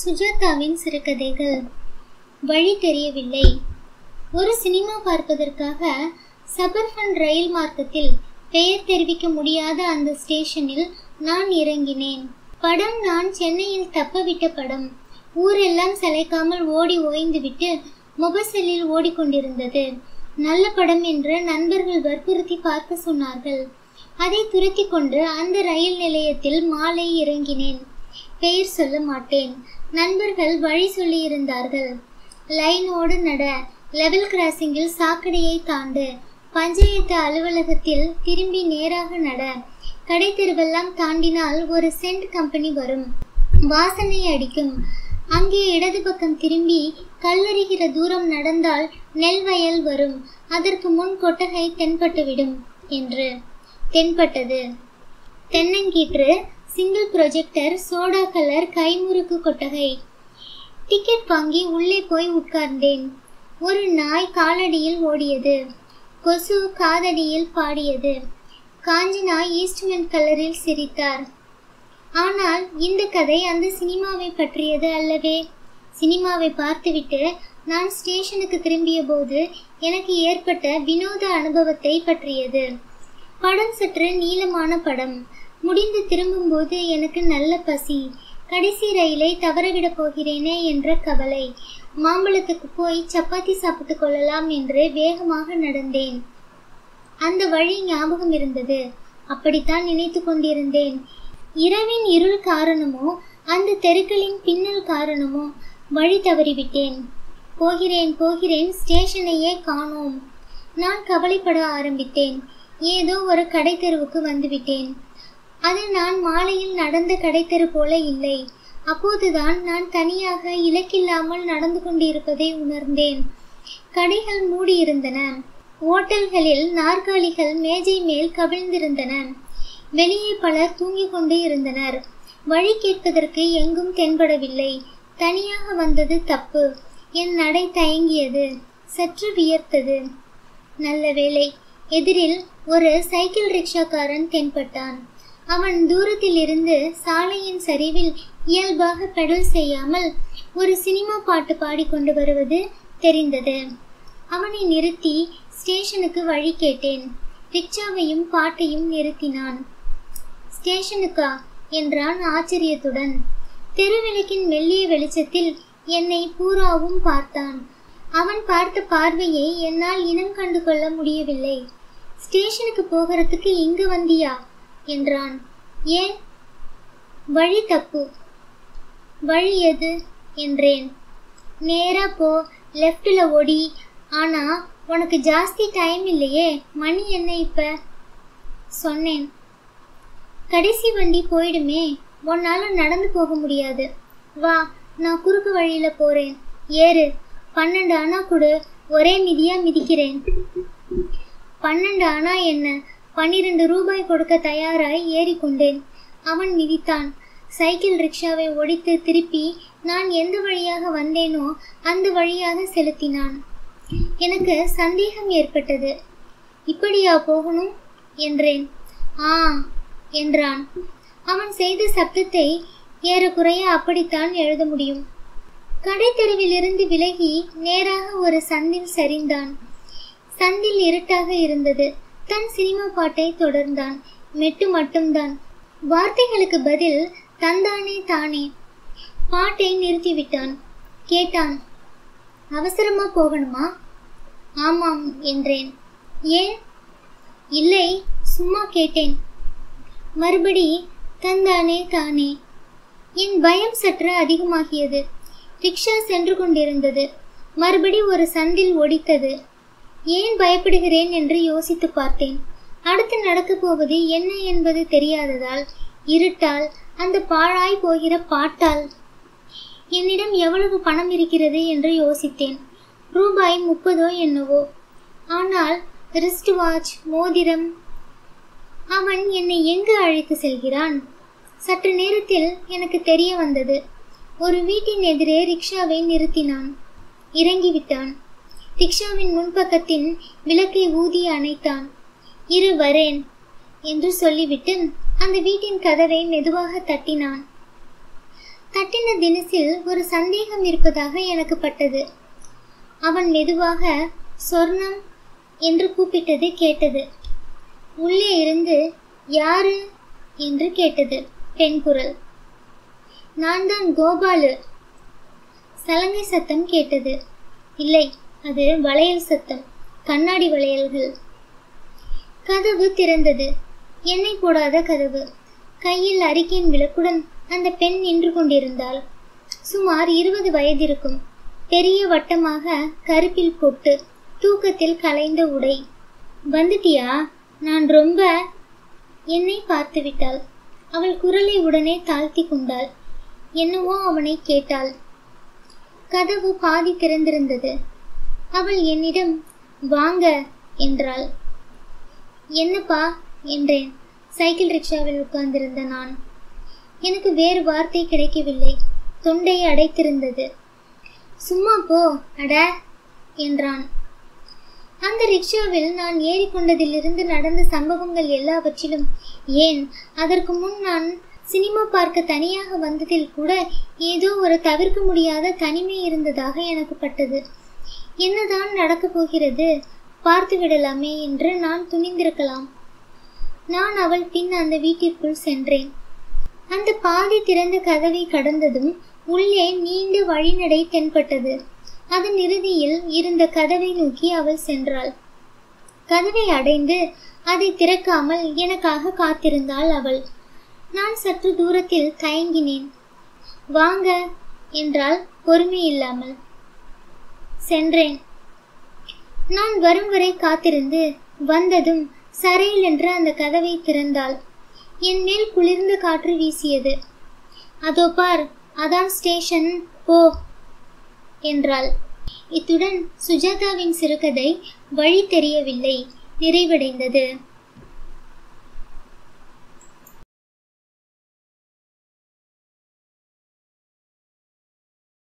சுஜாதாவின் சிறுகதைகள். வழி தெரியவில்லை. ஒரு சினிமா பார்ப்பதற்காக சபர்ஃபன் ரயில் மார்க்கத்தில் பெயர் தெரிவிக்க முடியாத அந்த ஸ்டேஷனில் நான் இறங்கினேன். படம் நான் சென்னையில் தப்பவிட்ட படம். ஊரெல்லாம் சளைக்காமல் ஓடி ஓய்ந்துவிட்டு முகசலில் ஓடிக்கொண்டிருந்தது. நல்ல படம் என்று நண்பர்கள் வற்புறுத்தி பார்க்க சொன்னார்கள். அதை துரத்தி கொண்டு அந்த ரயில் நிலையத்தில் மாலை இறங்கினேன். பெயர் சொல்ல மாட்டேன். நண்பர்கள் வழி சொல்லியிருந்தார்கள். லைனோடு நட லெவல் கிராசிங்கில் சாக்கடையை தாண்டு பஞ்சாயத்து அலுவலகத்தில் திரும்பி நேராக நட. கடை தெருவெல்லாம் தாண்டினால் ஒரு சென்ட் கம்பெனி வரும். வாசனை அடிக்கும். அங்கே இடது பக்கம் திரும்பி கல்லறிகிற தூரம் நடந்தால் நெல் வயல் வரும். அதற்கு முன் கொட்டகை தென்பட்டுவிடும் என்று. தென்பட்டது. தென்னங்கீற்று சிங்கிள் ப்ரொஜெக்டர் சோடா கலர் கைமுறுக்கு கொட்டகை. டிக்கெட் வாங்கி உள்ளே போய் உட்கார்ந்தேன். ஒரு நாய் காலடியில் ஓடியது. கொசு காதடியில் பாடியது. காஞ்சனா ஈஸ்ட்மென்ட் கலரில் சிரித்தார். ஆனால் இந்த கதை அந்த சினிமாவை பற்றியது அல்லவே. சினிமாவை பார்த்துவிட்டு நான் ஸ்டேஷனுக்கு திரும்பிய போது எனக்கு ஏற்பட்ட வினோத அனுபவத்தை பற்றியது. படம் சற்று நீளமான படம். முடிந்து திரும்பும்போது எனக்கு நல்ல பசி. கடைசி ரயிலை தவறவிடப் போகிறேனே என்ற கவலை. மாம்பழத்துக்கு போய் சப்பாத்தி சாப்பிட்டு கொள்ளலாம் என்று வேகமாக நடந்தேன். அந்த வழி ஞாபகம் இருந்தது. அப்படித்தான் நினைத்து கொண்டிருந்தேன். இரவின் இருள் காரணமோ அந்த தெருக்களின் பின்னல் காரணமோ வழி தவறிவிட்டேன். போகிறேன் போகிறேன் ஸ்டேஷனையே காணோம். நான் கவலைப்பட ஆரம்பித்தேன். ஏதோ ஒரு கடை தெருவுக்கு வந்துவிட்டேன். அது நான் மாலையில் நடந்த கடைத்தெரு போல இல்லை. அப்போதுதான் நான் தனியாக இலக்கில்லாமல் நடந்து கொண்டிருப்பதை உணர்ந்தேன். கடைகள் மூடியிருந்தன. ஓட்டல்களில் நாற்காலிகள் மேஜை மேல் கவிழ்ந்திருந்தன. வெளியே பலர் தூங்கிக் கொண்டு இருந்தனர். வழி கேட்பதற்கு எங்கும் தென்படவில்லை. தனியாக வந்தது தப்பு. என் நடை தயங்கியது. சற்று வியர்த்தது. நல்ல வேளை. எதிரில் ஒரு சைக்கிள் ரிக்ஷாக்காரன் தென்பட்டான். அவன் தூரத்தில் இருந்து சாலையின் சரிவில் இயல்பாக பெடல் செய்யாமல் ஒரு சினிமா பாட்டு பாடிக்கொண்டு வருவது தெரிந்தது. அவனை நிறுத்தி ஸ்டேஷனுக்கு வழி கேட்டேன். ரிக்ஷாவையும் பாட்டையும் நிறுத்தினான். ஸ்டேஷனுக்கா? என்றான் ஆச்சரியத்துடன். தெருவிளக்கின் மெல்லிய வெளிச்சத்தில் என்னை பூராவும் பார்த்தான். அவன் பார்த்த பார்வையை என்னால் இனம் கண்டு கொள்ள முடியவில்லை. ஸ்டேஷனுக்கு போகிறதுக்கு இங்கு வந்தியா? என்றான். ஏன்? வழி தப்பு. வழி எது? என்றேன். நேரா போ லெஃப்டில் ஓடி. ஆனா உனக்கு ஜாஸ்தி டைம் இல்லையே. மணி என்ன இப்ப? சொன்னேன். கடைசி வண்டி போயிடுமே. உன்னால நடந்து போக முடியாது. வா நான் குறுக்கு வழியில போறேன். ஏறு. பன்னெண்டு அணா கொடு. ஒரே மிதியா மிதிக்கிறேன். பன்னெண்டு அணா என்ன? பன்னிரண்டு ரூபாய் கொடுக்க தயாராய் ஏறிக்கொண்டேன். அவன் மிதித்தான். சைக்கிள் ரிக்ஷாவை ஒடித்து திருப்பி நான் எந்த வழியாக வந்தேனோ அந்த வழியாக செலுத்தினான். எனக்கு சந்தேகம் ஏற்பட்டது. இப்படியா போகணும்? என்றேன். ஆ என்றான். அவன் செய்த சப்தத்தை ஏறக்குறைய அப்படித்தான் எழுத முடியும். கடை தெருவிலிருந்து விலகி நேராக ஒரு சந்தில் சரிந்தான். சந்தில் இருட்டாக இருந்தது. தன் சினிமா பாட்டை தொடர்ந்தான். மெட்டு மட்டும்தான். வார்த்தைகளுக்கு பதில் தந்தானே தானே. பாட்டை நிறுத்திவிட்டான். கேட்டான் அவசரமா போகணுமா? ஆமாம் என்றேன். ஏன்? இல்லை சும்மா கேட்டேன். மறுபடி தந்தானே தானே. என் பயம் சற்று அதிகமாகியது. ரிக்ஷா சென்று கொண்டிருந்தது. மறுபடி ஒரு சந்தில் ஒடித்தது ஏன் பயப்படுகிறேன் என்று யோசித்து பார்த்தேன். அடுத்து நடக்கப் போவது என்ன என்பது தெரியாததால் இருட்டால் அந்த பாழாய் போகிற பாட்டால். என்னிடம் எவ்வளவு பணம் இருக்கிறது என்று யோசித்தேன். ரூபாய் முப்பதோ என்னவோ. ஆனால் ரிஸ்ட் வாட்ச் மோதிரம் அவன் என்னை எங்கு அழைத்து செல்கிறான்? சற்று நேரத்தில் எனக்கு தெரிய வந்தது. ஒரு வீட்டின் எதிரே ரிக்ஷாவை நிறுத்தினான். இறங்கிவிட்டான். ரிக்ஷாவின் முன்பக்கத்தின் விளக்கை ஊதி அணைத்தான். இரு வரேன் என்று சொல்லிவிட்டு அந்த வீட்டின் கதவை மெதுவாக தட்டினான். தட்டின தினசில் ஒரு சந்தேகம் இருப்பதாக எனக்கு பட்டது. அவன் மெதுவாக சொர்ணம் என்று கூப்பிட்டது கேட்டது. உள்ளே இருந்து யாரு? என்று கேட்டது பெண் குரல். நான் தான் கோபாலு சலங்கை சத்தம் கேட்டது. இல்லை அது வளையல் சத்தம். கண்ணாடி வளையல்கள். கதவு திறந்தது. எண்ணெய் போடாத கதவு. கையில் அறிக்கையின் விளக்குடன் அந்த பெண் நின்று கொண்டிருந்தாள். சுமார் இருபது வயதிருக்கும். பெரிய வட்டமாக கருப்பில் பொட்டு தூக்கத்தில் கலைந்த உடை. வந்துட்டியா? நான் ரொம்ப என்னை பார்த்து விட்டாள். அவள் குரலை உடனே தாழ்த்தி கொண்டாள். என்னவோ? அவனை கேட்டாள். கதவு பாதி திறந்திருந்தது. அவள் என்னிடம் வாங்க என்றாள். என்னப்பா என்றேன். சைக்கிள் ரிக்ஷாவில் உட்கார்ந்திருந்த நான். எனக்கு வேறு வார்த்தை கிடைக்கவில்லை. தொண்டை அடைத்திருந்தது. சும்மா போ அட என்றான். அந்த ரிக்ஷாவில் நான் ஏறிக்கொண்டதிலிருந்து நடந்த சம்பவங்கள் எல்லாவற்றிலும் ஏன் அதற்கு முன் நான் சினிமா பார்க்க தனியாக வந்ததில் கூட ஏதோ ஒரு தவிர்க்க முடியாத தனிமை இருந்ததாக எனக்கு பட்டது. என்னதான் நடக்கப் போகிறது? பார்த்து விடலாமே என்று நான் துணிந்திருக்கலாம். நான் அவள் பின் அந்த வீட்டிற்குள் சென்றேன். அந்த பாதி திறந்த கதவை கடந்ததும் உள்ளே நீண்ட வழிநடை தென்பட்டது. அதன் இறுதியில் இருந்த கதவை நோக்கி அவள் சென்றாள். கதவை அடைந்து அதை திறக்காமல் எனக்காக காத்திருந்தாள் அவள். நான் சற்று தூரத்தில் தயங்கினேன். வாங்க என்றால் பொறுமை இல்லாமல் சென்றேன். நான் வரும் வரை காத்திருந்து வந்ததும் சரையில் என்று அந்த கதவை திறந்தாள். என் மேல் குளிர்ந்த காற்று வீசியது. அதோ பார் அதான் ஸ்டேஷன் போ என்றாள். இத்துடன் சுஜாதாவின் சிறுகதை வழி தெரியவில்லை நிறைவடைந்தது.